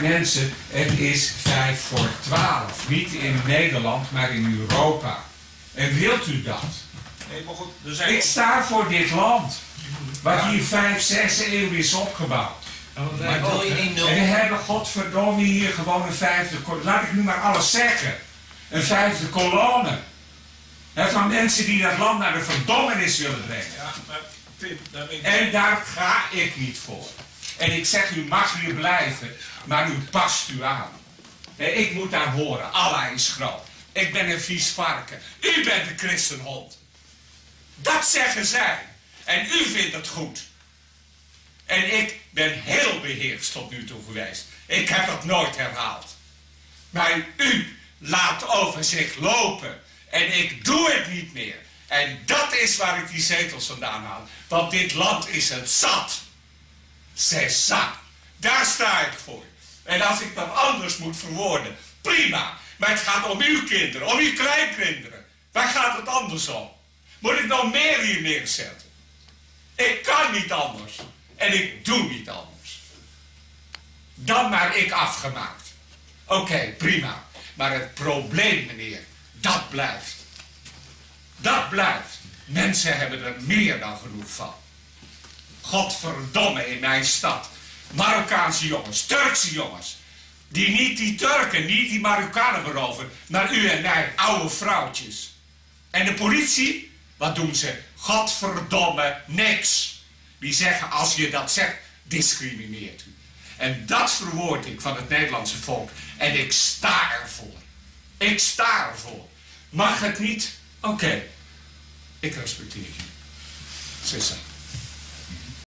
Maar mensen, het is vijf voor twaalf. Niet in Nederland, maar in Europa. En wilt u dat? Nee, maar goed, er zijn... Ik sta voor dit land. Wat hier vijf, zes eeuw is opgebouwd. Maar wil je niet nul? En we hebben godverdomme hier gewoon een vijfde kolonne. Laat ik nu maar alles zeggen. Een vijfde kolonne. Van mensen die dat land naar de verdommenis willen brengen. Ja, maar Pim, daar ben ik... En daar ga ik niet voor. En ik zeg, u mag hier blijven, maar u past u aan. Ik moet daar horen, Allah is groot. Ik ben een vies varken. U bent de christenhond. Dat zeggen zij. En u vindt het goed. En ik ben heel beheerst tot nu toe geweest. Ik heb dat nooit herhaald. Maar u laat over zich lopen. En ik doe het niet meer. En dat is waar ik die zetels vandaan haal. Want dit land is het zat. C'est ça. Daar sta ik voor. En als ik dat anders moet verwoorden, prima. Maar het gaat om uw kinderen, om uw kleinkinderen. Waar gaat het anders om? Moet ik nog meer hier neerzetten? Ik kan niet anders. En ik doe niet anders. Dan maar ik afgemaakt. Oké, prima. Maar het probleem, meneer, dat blijft. Dat blijft. Mensen hebben er meer dan genoeg van. Godverdomme in mijn stad. Marokkaanse jongens, Turkse jongens. Die niet die Turken, niet die Marokkanen beroven, maar u en mij, oude vrouwtjes. En de politie, wat doen ze? Godverdomme niks. Die zeggen, als je dat zegt, discrimineert u. En dat verwoord ik van het Nederlandse volk. En ik sta ervoor. Ik sta ervoor. Mag het niet? Oké. Ik respecteer je. Zes